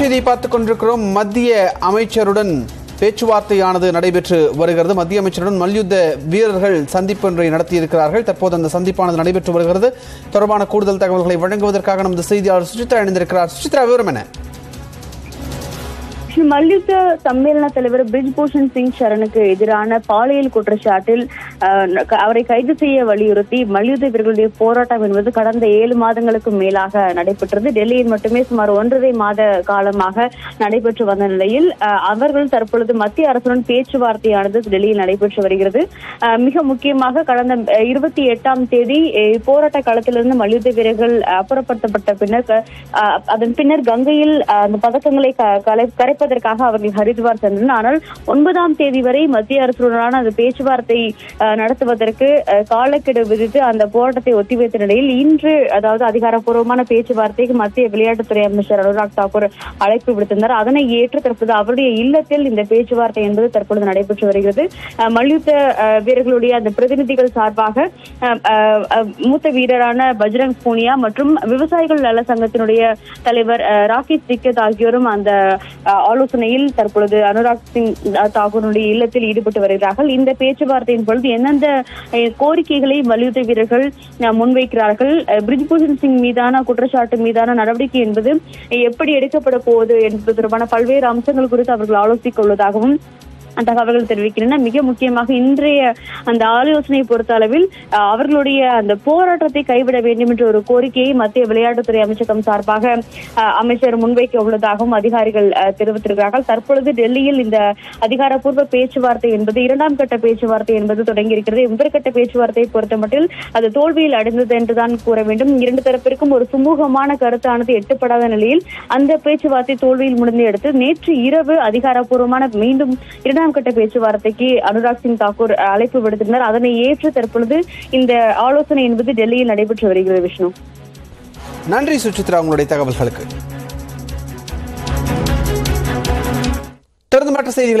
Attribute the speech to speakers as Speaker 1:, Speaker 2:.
Speaker 1: செய்தியை பார்த்துக் கொண்டிருக்கிறோம். மத்திய அமைச்சருடன் பேச்சுவார்த்தையானது நடைபெற்று வருகிறது. மத்திய அமைச்சருடன் மல்யுத்த வீரர்கள் சந்திப்பு ஒன்றை நடத்தியிருக்கிறார்கள். தற்போது அந்த சந்திப்பானது நடைபெற்று வருகிறது. தொடர்பான கூடுதல் தகவல்களை வழங்குவதற்காக நமது செய்தியாளர் சுசித்ரா இணைந்திருக்கிறார். சுசித்ரா விவரம் என்ன?
Speaker 2: மல்யுத்த சம்மேளன தலைவர் பிரிஜ்பூஷன் சிங் சரணுக்கு எதிரான பாலியல் குற்றச்சாட்டில் அவரை கைது செய்ய வலியுறுத்தி மல்யுத்த வீரர்களுடைய போராட்டம் என்பது கடந்த ஏழு மாதங்களுக்கு மேலாக நடைபெற்றது. டெல்லியில் மட்டுமே சுமார் ஒன்றரை மாத காலமாக நடைபெற்று வந்த நிலையில் அவர்கள் தற்பொழுது மத்திய அரசுடன் பேச்சுவார்த்தையானது டெல்லியில் நடைபெற்று வருகிறது. அஹ், மிக முக்கியமாக கடந்த இருபத்தி எட்டாம் தேதி போராட்ட களத்திலிருந்து மல்யுத்த வீரர்கள் அப்புறப்படுத்தப்பட்ட பின்னர் அதன் பின்னர் கங்கையில் அந்த பதக்கங்களை கரை கேட்பதற்காக அவர்கள் ஹரித்வார் சென்றனர் ஆனால் ஒன்பதாம் தேதி வரை மத்திய அரசுடனான அந்த பேச்சுவார்த்தை நடத்துவதற்கு காலக்கெடு விதித்து அந்த போராட்டத்தை ஒத்திவைத்த நிலையில் இன்று அதாவது அதிகாரப்பூர்வமான பேச்சுவார்த்தைக்கு மத்திய விளையாட்டுத்துறை அமைச்சர் அனுராக் தாக்கூர் அழைப்பு விடுத்திருந்தார். அதனை ஏற்று தற்போது அவருடைய இல்லத்தில் இந்த பேச்சுவார்த்தை என்பது தற்பொழுது நடைபெற்று வருகிறது. அஹ், மல்யுத்த வீரர்களுடைய அந்த பிரதிநிதிகள் சார்பாக அஹ், அஹ், மூத்த வீரரான பஜ்ரங் பூனியா மற்றும் விவசாயிகள் நல சங்கத்தினுடைய தலைவர் அஹ், ராகேஷ் திக்கத் ஆகியோரும் அந்த ஆலோசனையில் தற்பொழுது அனுராக் சிங் தாகூருடைய இல்லத்தில் ஈடுபட்டு வருகிறார்கள். இந்த பேச்சுவார்த்தையின் பொழுது எந்தெந்த அஹ், கோரிக்கைகளை வலியுறுத்தி வீரர்கள் முன்வைக்கிறார்கள்? பிரிஜ்பூஷன் சிங் மீதான குற்றச்சாட்டு மீதான நடவடிக்கை என்பது எப்படி எடுக்கப்பட போகுது என்பது தொடர்பான பல்வேறு அம்சங்கள் குறித்து அவர்கள் ஆலோசிக்க உள்ளதாகவும் தகவல்கள் தெரிவிக்கின்றன. மிக முக்கியமாக இன்றைய அந்த ஆலோசனை பொறுத்த அளவில் அவர்களுடைய அந்த போராட்டத்தை கைவிட வேண்டும் என்ற ஒரு கோரிக்கையை மத்திய விளையாட்டுத்துறை அமைச்சகம் சார்பாக அமைச்சர் முன்வைக்க உள்ளதாகவும் அதிகாரிகள் தெரிவித்திருக்கிறார்கள். தற்பொழுது டெல்லியில் இந்த அதிகாரப்பூர்வ பேச்சுவார்த்தை என்பது இரண்டாம் கட்ட பேச்சுவார்த்தை என்பது தொடங்கி இருக்கிறது முதற்கட்ட பேச்சுவார்த்தையை பொறுத்தமட்டில் அது தோல்வியில் அடைந்தது என்றுதான் கூற வேண்டும். இரண்டு தரப்பிற்கும் ஒரு சுமூகமான கருத்தானது எட்டப்படாத நிலையில் அந்த பேச்சுவார்த்தை தோல்வியில் முடிந்த அடுத்து நேற்று இரவு அதிகாரப்பூர்வமான மீண்டும் இரண்டாம் கட்ட பேச்சுவார்த்தைக்கு அனுராக் சிங் தாக்கூர் அழைப்பு விடுத்திருந்தார். அதனை ஏற்று தற்பொழுது இந்த ஆலோசனை என்பது டெல்லியில் நடைபெற்று வருகிறது விஷ்ணு.
Speaker 1: நன்றி சுச்சித்ரா உங்களுடைய தகவல்களுக்கு. தொடர்ந்து மற்ற செய்திகளை